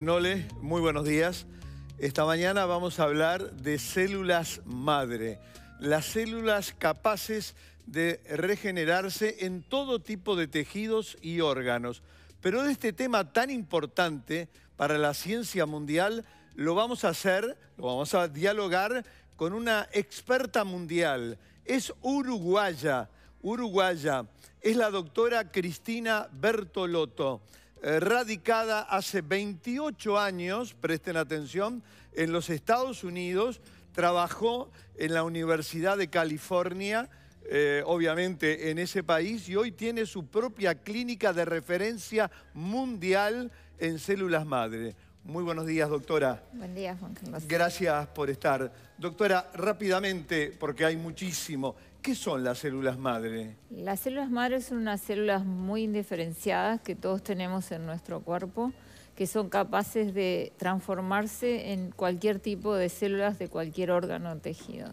Nole, muy buenos días. Esta mañana vamos a hablar de células madre, las células capaces de regenerarse en todo tipo de tejidos y órganos. Pero de este tema tan importante para la ciencia mundial lo vamos a hacer, lo vamos a dialogar con una experta mundial. Es uruguaya, uruguaya. Es la doctora Cristina Bertolotto. Eh, radicada hace 28 años, presten atención, en los Estados Unidos, trabajó en la Universidad de California, eh, obviamente en ese país, y hoy tiene su propia clínica de referencia mundial en células madre. Muy buenos días, doctora. Buen día, Juan Carlos. Gracias por estar. Doctora, rápidamente, porque hay muchísimo, ¿qué son las células madre? Las células madre son unas células muy indiferenciadas que todos tenemos en nuestro cuerpo, que son capaces de transformarse en cualquier tipo de células de cualquier órgano o tejido.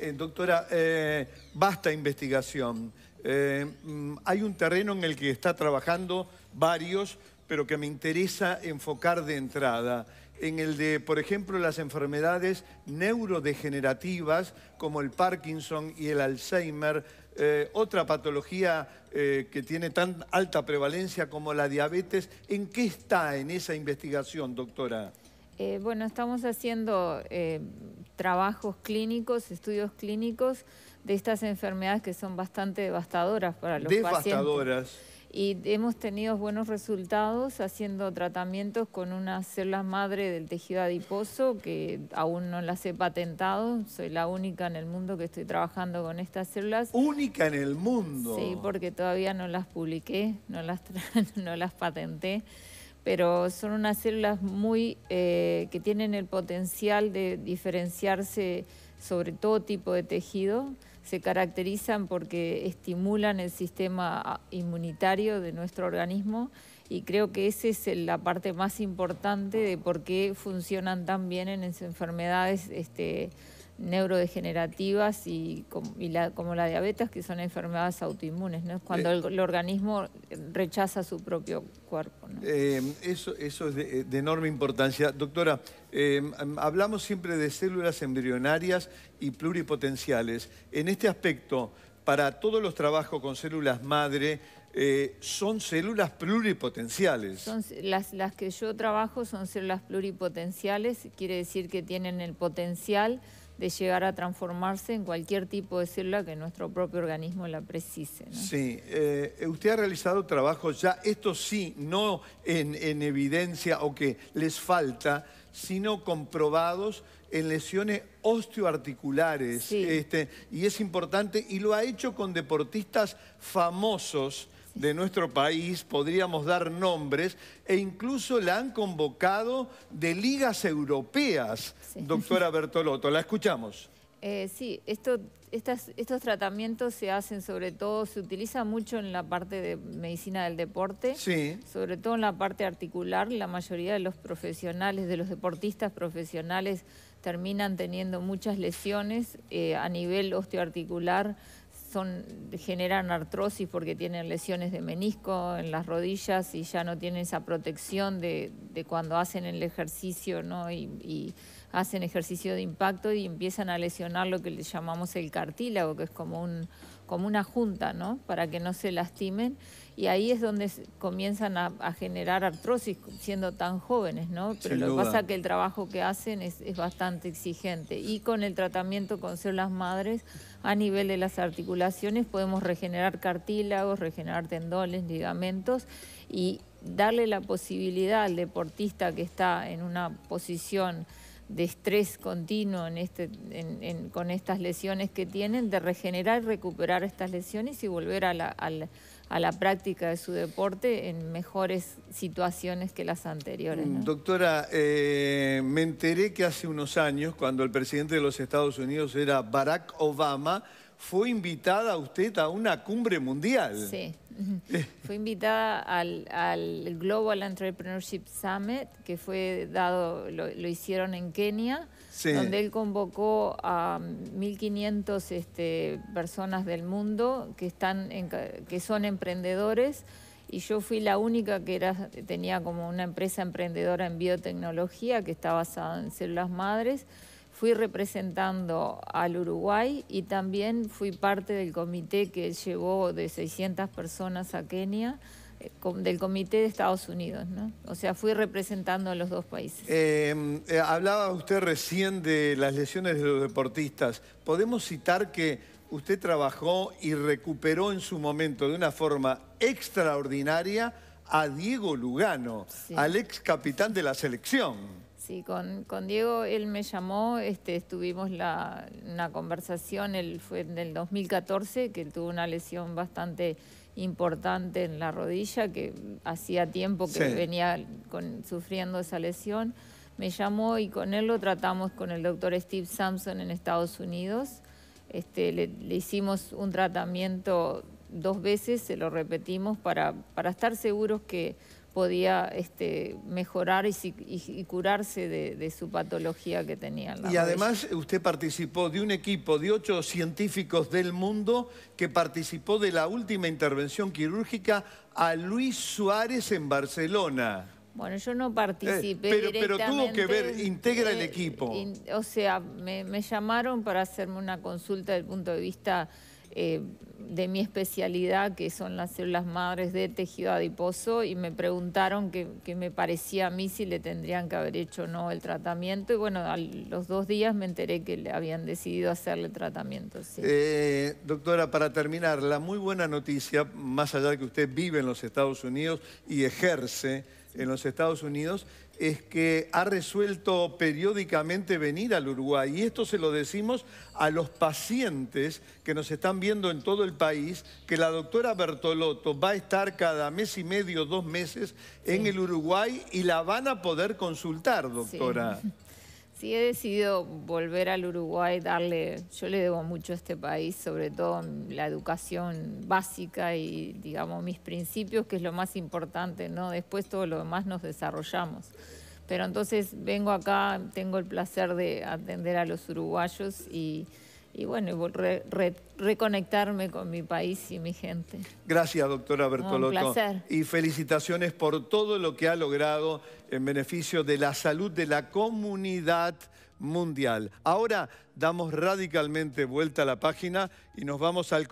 Eh, doctora, eh, basta investigación. Eh, mm, hay un terreno en el que está trabajando varios pero que me interesa enfocar de entrada, en el de, por ejemplo, las enfermedades neurodegenerativas como el Parkinson y el Alzheimer, eh, otra patología eh, que tiene tan alta prevalencia como la diabetes. ¿En qué está en esa investigación, doctora? Eh, bueno, estamos haciendo trabajos clínicos, estudios clínicos de estas enfermedades que son bastante devastadoras para los pacientes. Devastadoras y hemos tenido buenos resultados haciendo tratamientos con unas células madre del tejido adiposo que aún no las he patentado, soy la única en el mundo que estoy trabajando con estas células. ¿Única en el mundo? Sí, porque todavía no las publiqué, no las, no las patenté, pero son unas células muy eh, que tienen el potencial de diferenciarse sobre todo tipo de tejido se caracterizan porque estimulan el sistema inmunitario de nuestro organismo y creo que esa es la parte más importante de por qué funcionan tan bien en esas enfermedades este, neurodegenerativas y, como la diabetes, que son enfermedades autoinmunes, ¿no? cuando eh. el, organismo rechaza su propio cuerpo. Eh, eso, eso es de, enorme importancia. Doctora, eh, hablamos siempre de células embrionarias y pluripotenciales. En este aspecto, para todos los trabajos con células madre, son células pluripotenciales. Son, las, las que yo trabajo son células pluripotenciales, quiere decir que tienen el potencial de llegar a transformarse en cualquier tipo de célula que nuestro propio organismo la precise. Sí, eh, usted ha realizado trabajos ya, esto sí, no en, evidencia o que les falta, sino comprobados en lesiones osteoarticulares. Este, y es importante, y lo ha hecho con deportistas famosos de nuestro país, podríamos dar nombres, e incluso la han convocado de ligas europeas, doctora Bertolotto. La escuchamos. Eh, sí, esto, estos tratamientos se hacen sobre todo, se utiliza mucho en la parte de medicina del deporte, sí. sobre todo en la parte articular. La mayoría de los profesionales, de los deportistas profesionales, terminan teniendo muchas lesiones eh, a nivel osteoarticular son, generan artrosis porque tienen lesiones de menisco en las rodillas y ya no tienen esa protección de, cuando hacen el ejercicio ¿no? y, hacen ejercicio de impacto y empiezan a lesionar lo que le llamamos el cartílago, que es como, un, como una junta, ¿no? para que no se lastimen. Y ahí es donde comienzan a, generar artrosis siendo tan jóvenes, ¿no? Pero lo que pasa es que el trabajo que hacen es, es bastante exigente. Y con el tratamiento con células madres a nivel de las articulaciones podemos regenerar cartílagos, regenerar tendones, ligamentos y darle la posibilidad al deportista que está en una posición de estrés continuo en este, con estas lesiones que tienen, de regenerar y recuperar estas lesiones y volver a la, a la práctica de su deporte en mejores situaciones que las anteriores. Doctora, eh, me enteré que hace unos años, cuando el presidente de los Estados Unidos era Barack Obama, fue invitada usted a una cumbre mundial. Sí, fue invitada al, Global Entrepreneurship Summit, que fue dado, lo, hicieron en Kenia, donde él convocó a 1.500 este, personas del mundo que, están que son emprendedores y yo fui la única que era, tenía como una empresa emprendedora en biotecnología que está basada en células madres. Fui representando al Uruguay y también fui parte del comité que llevó de 600 personas a Kenia eh, del Comité de Estados Unidos, ¿no? O sea, fui representando a los dos países. Eh, eh, hablaba usted recién de las lesiones de los deportistas. ¿Podemos citar que usted trabajó y recuperó en su momento de una forma extraordinaria a Diego Lugano, al ex capitán de la selección? Sí, con, con, Diego él me llamó, este, estuvimos la, una conversación, él fue en el 2014, que tuvo una lesión bastante importante en la rodilla, que hacía tiempo que venía con, sufriendo esa lesión. Me llamó y con él lo tratamos con el doctor Steve Sampson en Estados Unidos. Este, le, hicimos un tratamiento dos veces, se lo repetimos, para, para estar seguros que podía este, mejorar y, curarse de, su patología que tenía. y además usted participó de un equipo de ocho científicos del mundo que participó de la última intervención quirúrgica a Luis Suárez en Barcelona. Bueno, yo no participé eh, pero, pero, tuvo que ver, integra el equipo. o sea, me, me llamaron para hacerme una consulta desde el punto de vista eh, de mi especialidad, que son las células madres de tejido adiposo, y me preguntaron qué me parecía a mí si le tendrían que haber hecho o no el tratamiento. Y bueno, a los dos días me enteré que le habían decidido hacerle tratamiento. Eh, doctora, para terminar, la muy buena noticia, más allá de que usted vive en los Estados Unidos y ejerce en los Estados Unidos, es que ha resuelto periódicamente venir al Uruguay. Y esto se lo decimos a los pacientes que nos están viendo en todo el país, que la doctora Bertolotto va a estar cada mes y medio, dos meses en el Uruguay y la van a poder consultar, doctora. Sí. he decidido volver al Uruguay, darle, yo le debo mucho a este país, sobre todo la educación básica y, digamos, mis principios, que es lo más importante, ¿no? Después todo lo demás nos desarrollamos. Pero entonces vengo acá, tengo el placer de atender a los uruguayos y, bueno, reconectarme con mi país y mi gente. Gracias, doctora Bertolotto. un placer. Y felicitaciones por todo lo que ha logrado en beneficio de la salud de la comunidad mundial. Ahora damos radicalmente vuelta a la página y nos vamos al